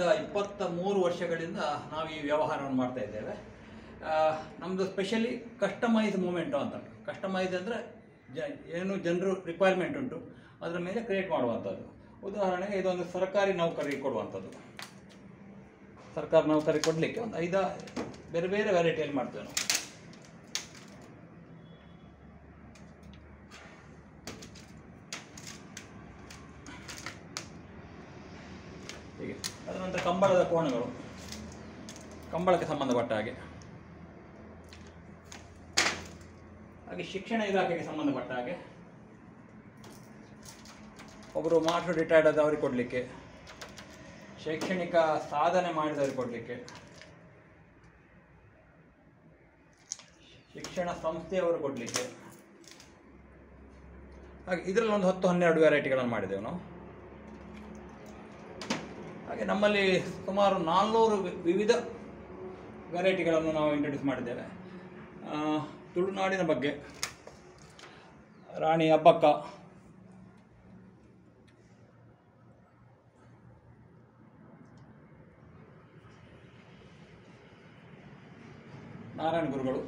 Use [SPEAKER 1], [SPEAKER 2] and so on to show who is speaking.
[SPEAKER 1] ಕಳೆದ ಇಪ್ಪತ್ತ ಮೂರು ವರ್ಷಗಳಿಂದ ನಾವು ಈ ವ್ಯವಹಾರವನ್ನು ಮಾಡ್ತಾ ಇದ್ದೇವೆ. ನಮ್ಮದು ಸ್ಪೆಷಲಿ ಕಸ್ಟಮೈಸ್ ಮೂಮೆಂಟು ಅಂತ ಕಸ್ಟಮೈಸ್ ಅಂದರೆ ಜ, ಏನು ಜನರು ರಿಕ್ವೈರ್ಮೆಂಟ್ ಉಂಟು. ಅದರ ಮೇಲೆ ಕ್ರಿಯೇಟ್ ಮಾಡುವಂಥದ್ದು. ಉದಾಹರಣೆಗೆ ಇದೊಂದು ಸರ್ಕಾರಿ ನೌಕರಿ ಕೊಡುವಂಥದ್ದು. ಸರ್ಕಾರಿ ನೌಕರಿ ಕೊಡಲಿಕ್ಕೆ ಒಂದು ಐದ, ಬೇರೆ ಬೇರೆ ವೆರೈಟಿಯಲ್ಲಿ ಮಾಡ್ತೇವೆ ನಾವು ಹೀಗೆ ಅದರ ನಂತರ ಕಂಬಳದ ಕೋಣಗಳು. ಕಂಬಳಕ್ಕೆ ಸಂಬಂಧಪಟ್ಟ ಹಾಗೆ. ಹಾಗೆ ಶಿಕ್ಷಣ ಇಲಾಖೆಗೆ ಸಂಬಂಧಪಟ್ಟ ಹಾಗೆ. ಒಬ್ಬರು ಮಾಸ್ಟರ್ ರಿಟೈರ್ಡ್ ಆದವ್ರಿಗೆ ಕೊಡಲಿಕ್ಕೆ, ಶೈಕ್ಷಣಿಕ ಸಾಧನೆ ಮಾಡಿದವ್ರಿಗೆ ಕೊಡಲಿಕ್ಕೆ, ಶಿಕ್ಷಣ ಸಂಸ್ಥೆಯವರು ಕೊಡಲಿಕ್ಕೆ. ಹಾಗೆ ಇದರಲ್ಲಿ ಒಂದು ಹತ್ತು ಹನ್ನೆರಡು ವೆರೈಟಿಗಳನ್ನು ಮಾಡಿದ್ದೇವೆ ನಾವು. ಹಾಗೆ ನಮ್ಮಲ್ಲಿ ಸುಮಾರು ನಾಲ್ನೂರು ವಿವಿಧ ವೆರೈಟಿಗಳನ್ನು ನಾವು ಇಂಟ್ರೊಡ್ಯೂಸ್ ಮಾಡಿದ್ದೇವೆ. ತುಳುನಾಡಿನ ಬಗ್ಗೆ. ರಾಣಿ ಅಬ್ಬಕ್ಕ ನಾರಾಯಣ ಗುರುಗಳು.